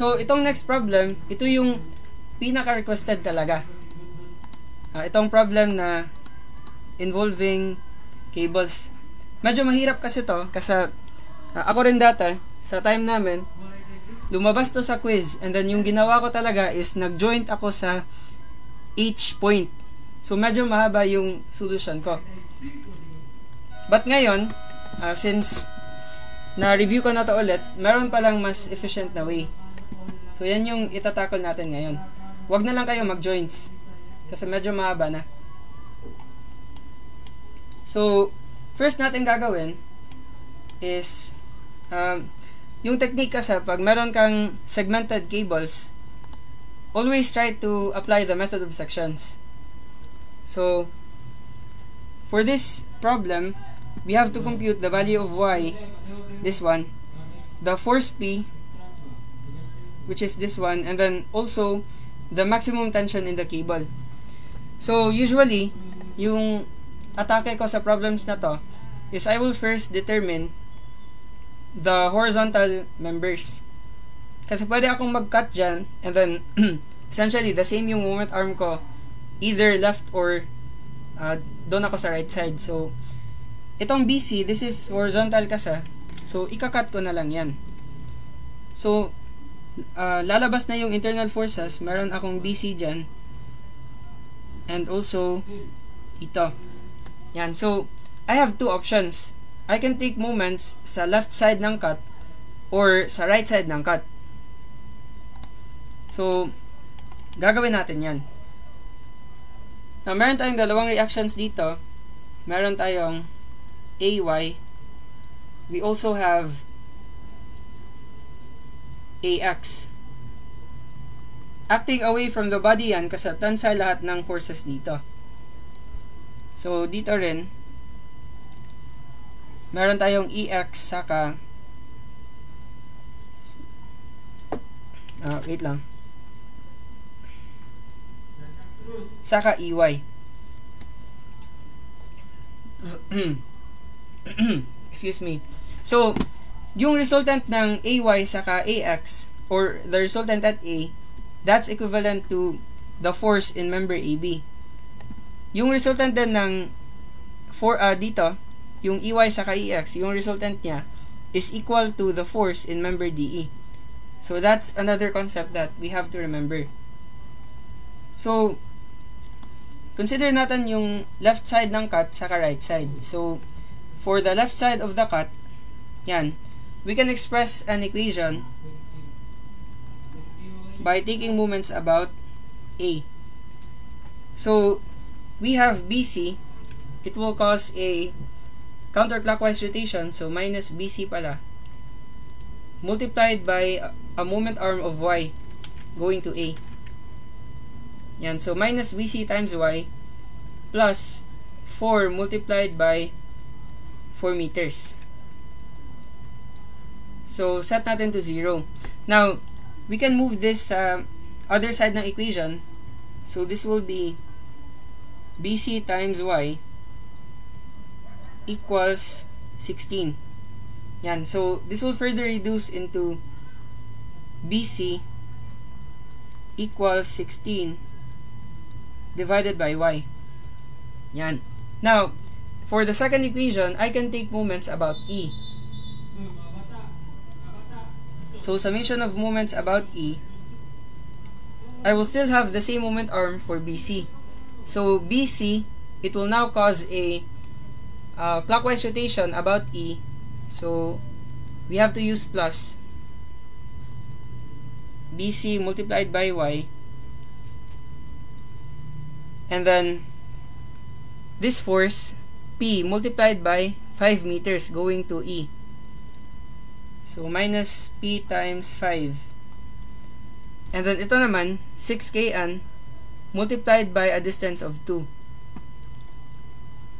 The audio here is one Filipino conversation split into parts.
So, itong next problem, ito yung pinaka-requested talaga. Uh, itong problem na involving cables. Medyo mahirap kasi to kasi uh, ako rin dati sa time namin lumabas to sa quiz and then yung ginawa ko talaga is nag-joint ako sa each point. So medyo mahaba yung solution ko. But ngayon, uh, since na-review ko na to ulit, meron palang mas efficient na way. So, yan yung itatakol natin ngayon. Huwag na lang kayo mag-joints. Kasi medyo mahaba na. So, first natin gagawin is um, yung technique kasi pag meron kang segmented cables, always try to apply the method of sections. So, for this problem, we have to compute the value of y, this one, the force P, which is this one, and then also the maximum tension in the cable. So, usually, yung atake ko sa problems na to is I will first determine the horizontal members. Kasi pwede akong mag-cut dyan, and then, essentially, the same yung moment arm ko, either left or uh, doon ako sa right side. So, itong BC, this is horizontal kasi, so, ikakat ko na lang yan. So, uh, lalabas na yung internal forces, meron akong BC dyan. And also, ito. Yan. So, I have two options. I can take moments sa left side ng cut or sa right side ng cut. So, gagawin natin yan. Now, meron tayong dalawang reactions dito. Meron tayong AY. We also have AX. Acting away from the body yan kasi tensile lahat ng forces dito. So, dito rin, meron tayong EX saka uh, wait lang. Saka EY excuse me. So yung resultant ng AY saka AX or the resultant at A that's equivalent to the force in member AB yung resultant din ng for uh, dito yung EY sa EX, yung resultant niya is equal to the force in member DE. So that's another concept that we have to remember. So consider natin yung left side ng cut sa right side. So for the left side of the cut, yan, we can express an equation by taking moments about A. So we have BC, it will cause a counterclockwise rotation, so minus BC pala, multiplied by a moment arm of Y going to A. Yan, so minus BC times Y plus 4 multiplied by 4 meters. So, set natin to 0. Now, we can move this uh, other side ng equation. So, this will be BC times Y equals 16. Yan. So, this will further reduce into BC equals 16 divided by y. Yan. Now, for the second equation, I can take moments about E. So, summation of moments about E, I will still have the same moment arm for BC. So, BC, it will now cause a uh, clockwise rotation about E. So, we have to use plus BC multiplied by Y. And then, this force, P multiplied by 5 meters going to E. So, minus P times 5. And then, ito naman, 6 kn multiplied by a distance of 2.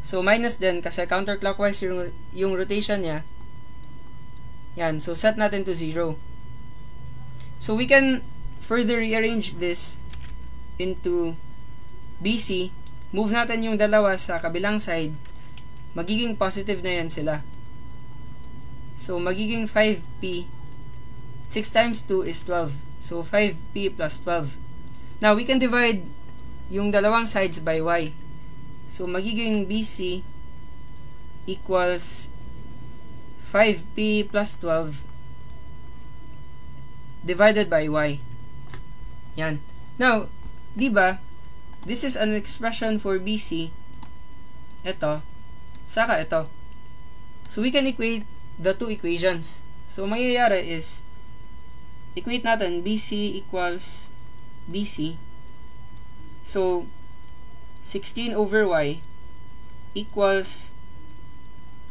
So, minus din kasi counterclockwise yung, yung rotation niya. Yan. So, set natin to 0. So, we can further rearrange this into BC, move natin yung dalawa sa kabilang side, magiging positive na yan sila. So, magiging 5p, 6 times 2 is 12. So, 5p plus 12. Now, we can divide yung dalawang sides by y. So, magiging BC equals 5p plus 12 divided by y. Yan. Now, di ba, this is an expression for BC. Ito. Saka ito. So, we can equate the two equations. So, mangyayari is, equate natin BC equals BC. So, 16 over y equals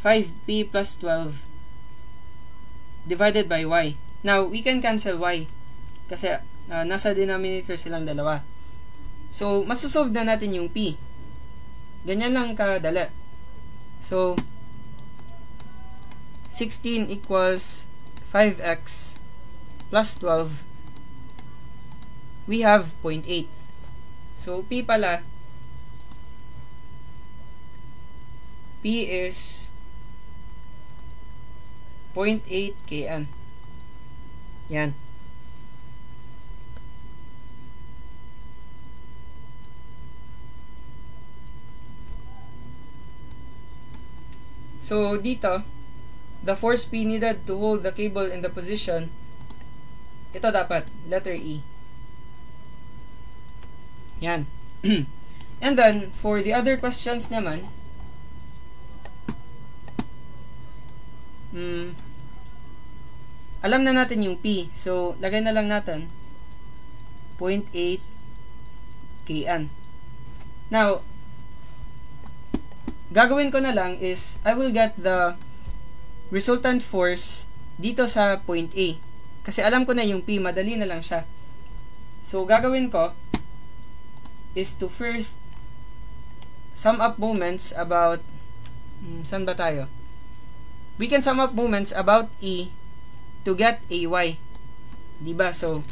5p plus 12 divided by y. Now, we can cancel y kasi uh, nasa denominator silang dalawa. So, masosolve na natin yung p. Ganyan lang kadali. So, 16 equals 5x plus 12 we have 0.8 so P pala P is 0.8 kN yan So, dito, the force P needed to hold the cable in the position, ito dapat, letter E. Yan. And then, for the other questions naman, hmm, alam na natin yung P. So, lagay na lang natin 0.8 kN. Now, gagawin ko na lang is, I will get the resultant force dito sa point A. Kasi alam ko na yung P, madali na lang siya. So, gagawin ko is to first sum up moments about hmm, saan ba tayo? We can sum up moments about E to get AY. Diba? So,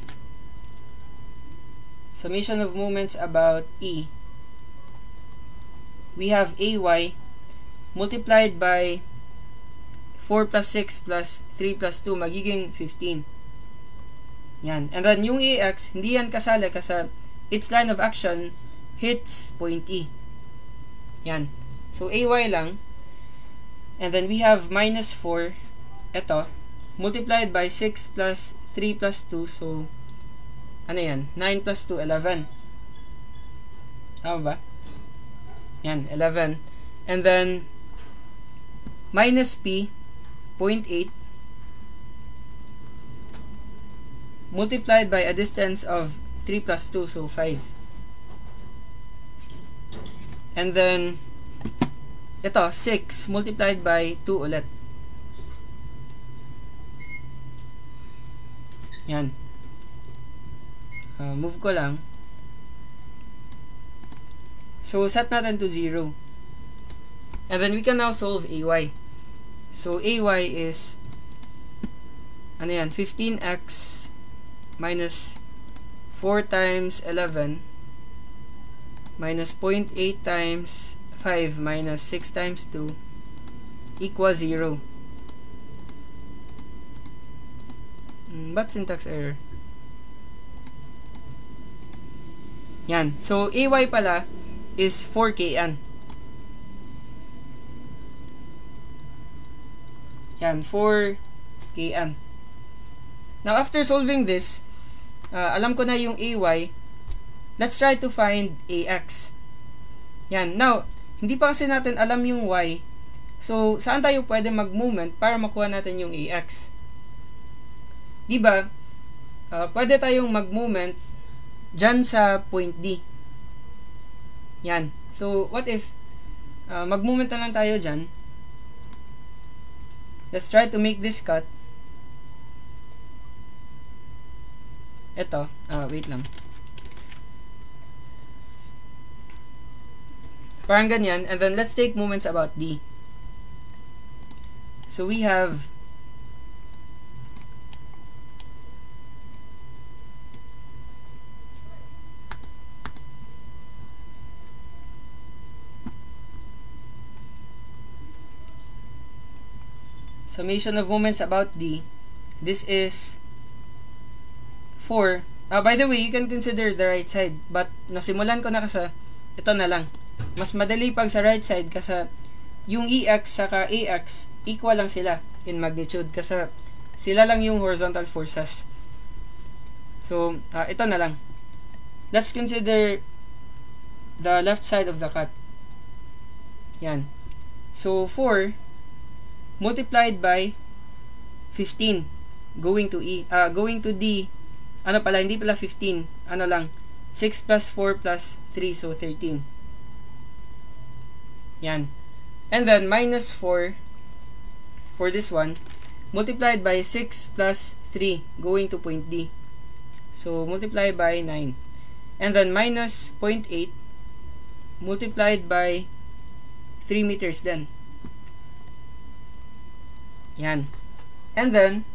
summation of moments about E. We have AY multiplied by 4 plus 6 plus 3 plus 2 magiging 15. Yan. And then yung AX, hindi yan kasali kasi its line of action hits point E. Yan. So AY lang. And then we have minus 4 ito multiplied by 6 plus 3 plus 2 so ano yan? 9 plus 2, 11. Tama ba? Yan, 11. And then minus P 0.8 multiplied by a distance of 3 plus 2, so 5. And then, ito, 6 multiplied by 2 ulit. Yan. Uh, move ko lang. So, set natin to 0. And then, we can now solve AY. So, AY is, ano yan, 15x minus 4 times 11 minus 0.8 times 5 minus 6 times 2 equals 0. Mm, but syntax error? Yan. So, AY pala is 4kn. Yan, 4 kn. Now, after solving this, uh, alam ko na yung AY, let's try to find AX. Yan. Now, hindi pa kasi natin alam yung Y. So, saan tayo pwede mag-movement para makuha natin yung AX? Diba? Uh, pwede tayong mag-movement dyan sa point D. Yan. So, what if uh, mag-movement na lang tayo dyan Let's try to make this cut. Ito. Ah, wait lang. Parang ganyan. And then let's take moments about D. So we have summation of moments about D. This is 4. Uh, ah, by the way, you can consider the right side. But nasimulan ko na kasi ito na lang. Mas madali pag sa right side kasi yung EX saka AX equal lang sila in magnitude kasi sila lang yung horizontal forces. So, uh, ito na lang. Let's consider the left side of the cut. Yan. So, 4 multiplied by 15 going to E, uh, going to D, ano pala, hindi pala 15, ano lang, 6 plus 4 plus 3, so 13. Yan. And then, minus 4 for this one, multiplied by 6 plus 3 going to point D. So, multiply by 9. And then, minus 0.8 multiplied by 3 meters then. Yan. And then,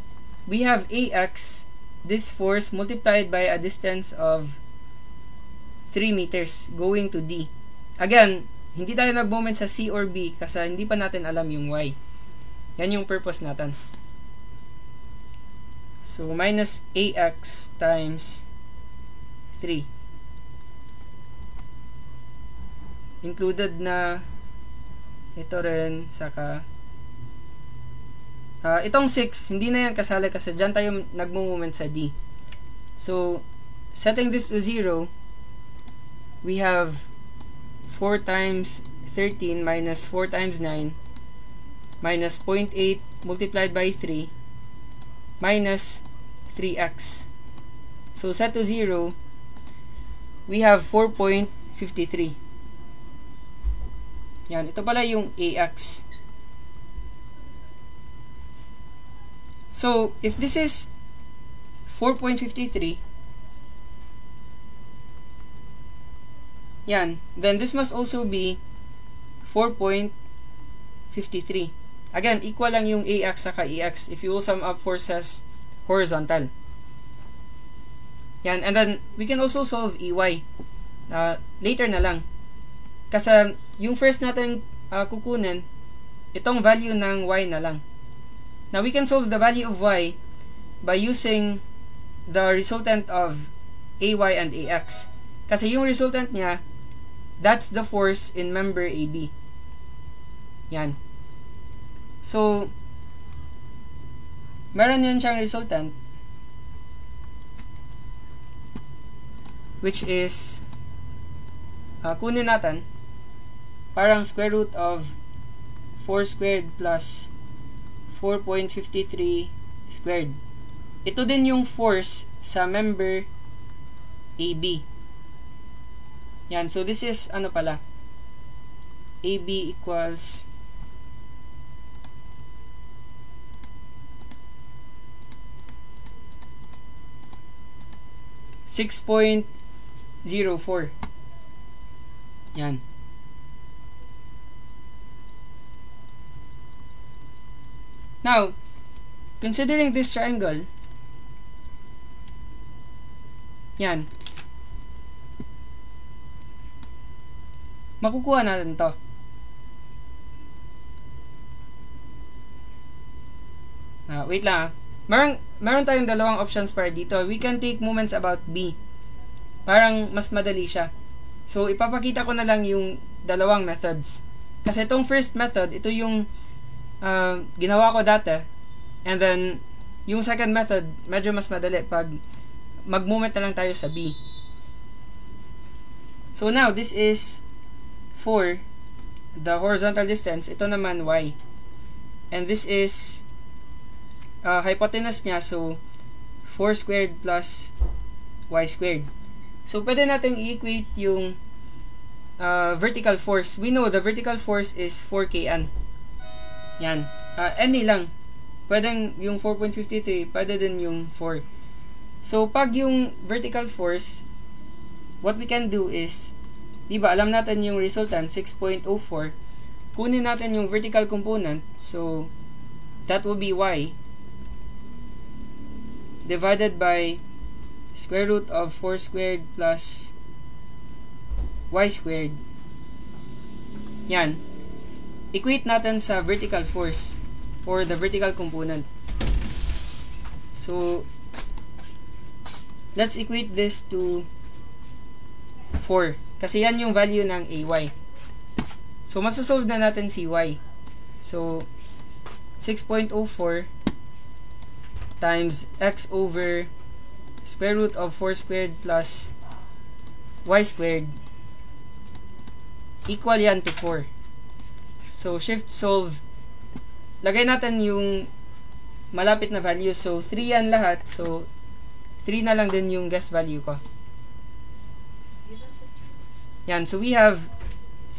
we have AX, this force multiplied by a distance of 3 meters going to D. Again, hindi tayo nag-moment sa C or B kasi hindi pa natin alam yung Y. Yan yung purpose natin. So, minus AX times 3. Included na ito rin, saka Uh, itong 6, hindi na yan kasali kasi dyan tayo nagmo-moment sa D. So, setting this to 0, we have 4 times 13 minus 4 times 9 minus 0.8 multiplied by 3 minus 3x. So, set to 0, we have 4.53. Yan, ito pala yung AX. So, if this is 4.53, yan, then this must also be 4.53. Again, equal lang yung AX saka EX if you will sum up forces horizontal. Yan, and then we can also solve EY. Uh, later na lang. Kasi yung first natin uh, kukunin, itong value ng Y na lang. Now, we can solve the value of y by using the resultant of ay and ax. Kasi yung resultant niya, that's the force in member AB. Yan. So, meron yun siyang resultant which is uh, kunin natin parang square root of 4 squared plus 4.53 squared. Ito din yung force sa member AB. Yan. So, this is, ano pala, AB equals Six point zero four. Yan. Now, considering this triangle, yan, makukuha natin to. Ah, wait lang ah. Meron, meron tayong dalawang options para dito. We can take moments about B. Parang mas madali siya. So, ipapakita ko na lang yung dalawang methods. Kasi itong first method, ito yung uh, ginawa ko dati. And then, yung second method, medyo mas madali pag mag-moment na lang tayo sa B. So now, this is for the horizontal distance. Ito naman y. And this is uh, hypotenuse niya. So, 4 squared plus y squared. So, pwede natin i-equate yung uh, vertical force. We know the vertical force is 4 kN. Yan. Uh, any lang. Pwedeng yung 4.53, pwede din yung 4. So, pag yung vertical force, what we can do is, di ba, alam natin yung resultant, 6.04. Kunin natin yung vertical component. So, that will be y divided by square root of 4 squared plus y squared. Yan equate natin sa vertical force. for the vertical component. So, let's equate this to 4. Kasi yan yung value ng AY. So, masasolve na natin si Y. So, 6.04 times x over square root of 4 squared plus y squared equal yan to 4. So, shift solve. Lagay natin yung malapit na value. So, 3 yan lahat. So, 3 na lang din yung guess value ko. Yan. So, we have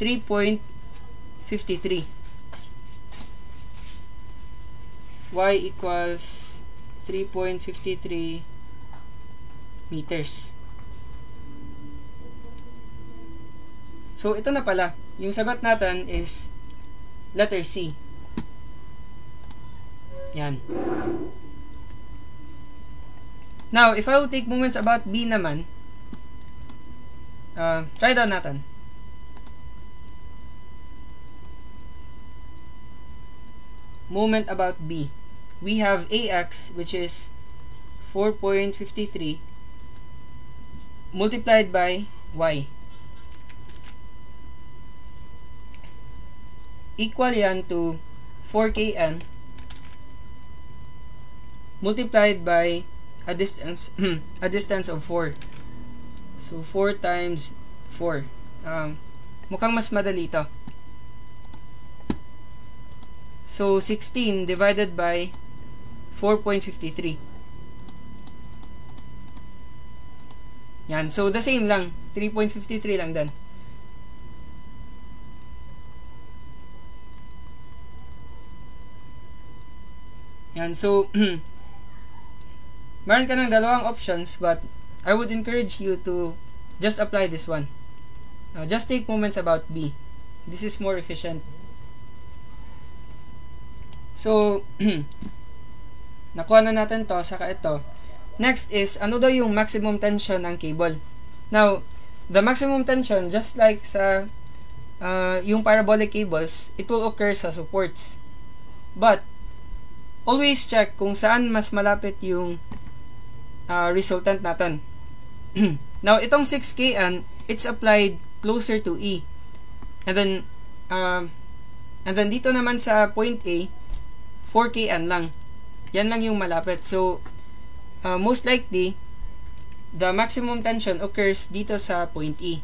3.53. y equals 3.53 meters. So, ito na pala. Yung sagot natin is letter C. Yan. Now, if I will take moments about B naman, uh, try down natin. Moment about B. We have AX, which is 4.53 multiplied by Y. Equal yan to 4kn multiplied by a distance a distance of 4. So 4 times 4. Um, mukhang mas madali ito. So 16 divided by 4.53. Yan. So the same lang. 3.53 lang din. Yan. So meron ka ng dalawang options but I would encourage you to just apply this one. Uh, just take moments about B. This is more efficient. So, nakuha na natin to, saka ito. Next is, ano daw yung maximum tension ng cable? Now, the maximum tension, just like sa uh, yung parabolic cables, it will occur sa supports. But, always check kung saan mas malapit yung uh, resultant natin. Now, itong 6Kn, it's applied closer to E. And then, uh, and then dito naman sa point A, 4Kn lang. Yan lang yung malapit. So, uh, most likely, the maximum tension occurs dito sa point E.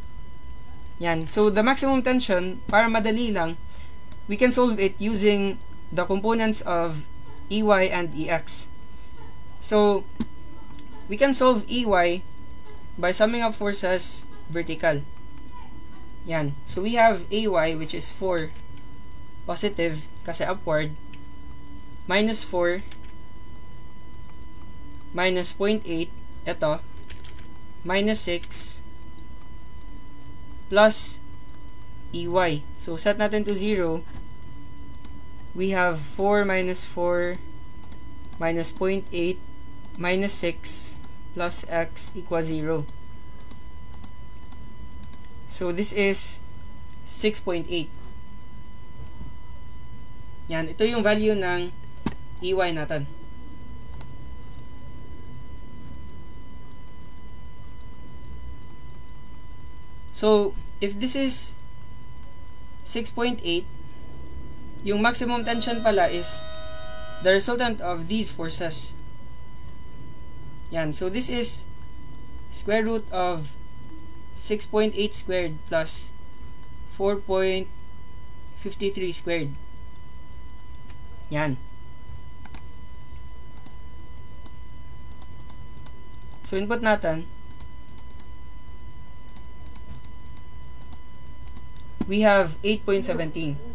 Yan. So, the maximum tension, para madali lang, we can solve it using the components of EY and EX. So, we can solve EY by summing up forces vertical. Yan. So, we have AY which is 4 positive kasi upward minus 4 minus 0.8 ito minus 6 plus EY. So, set natin to 0 we have 4 minus 4 minus 0.8 minus 6 plus x equals 0. So, this is 6.8. Yan. Ito yung value ng EY natin. So, if this is 6.8, yung maximum tension pala is the resultant of these forces. Yan. So, this is square root of 6.8 squared plus 4.53 squared. Yan. So, input natin. We have 8.17.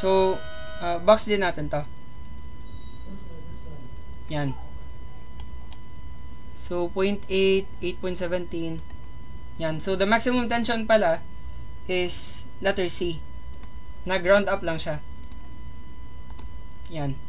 So, uh, box din natin to. Yan. So, 0.8, 8.17. Yan. So, the maximum tension pala is letter C. Nag-round up lang siya. Yan.